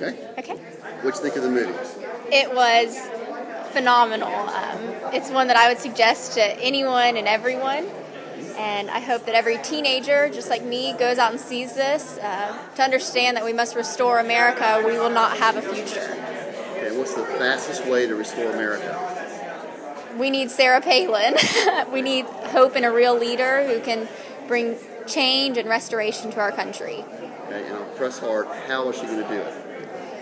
Okay. Okay. What you think of the movie? It was phenomenal. Um, it's one that I would suggest to anyone and everyone. And I hope that every teenager, just like me, goes out and sees this uh, to understand that we must restore America. We will not have a future. Okay, what's the fastest way to restore America? We need Sarah Palin. we need hope in a real leader who can bring change and restoration to our country. Okay, and I'll press hard. How is she going to do it?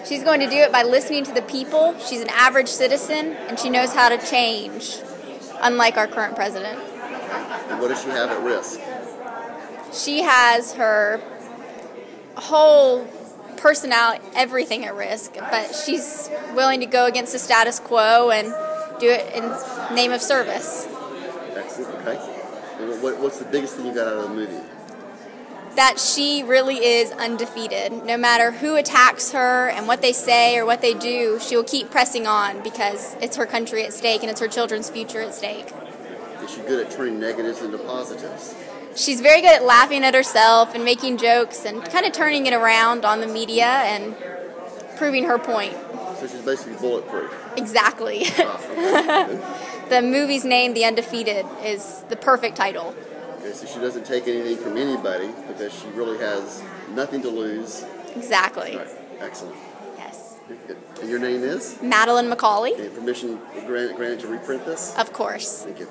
She's going to do it by listening to the people. She's an average citizen, and she knows how to change, unlike our current president. And what does she have at risk? She has her whole personality, everything at risk, but she's willing to go against the status quo and do it in name of service. Excellent. Okay. What, what's the biggest thing you got out of the movie? That she really is undefeated. No matter who attacks her and what they say or what they do, she will keep pressing on because it's her country at stake and it's her children's future at stake. Is she good at turning negatives into positives? She's very good at laughing at herself and making jokes and kind of turning it around on the media and proving her point. So she's basically bulletproof. Exactly. Ah, okay. the movie's name, The Undefeated, is the perfect title. Okay, so she doesn't take anything from anybody because she really has nothing to lose. Exactly. Right. Excellent. Yes. Good. And your name is? Madeline Macaulay, And permission granted, granted to reprint this? of course. Thank you.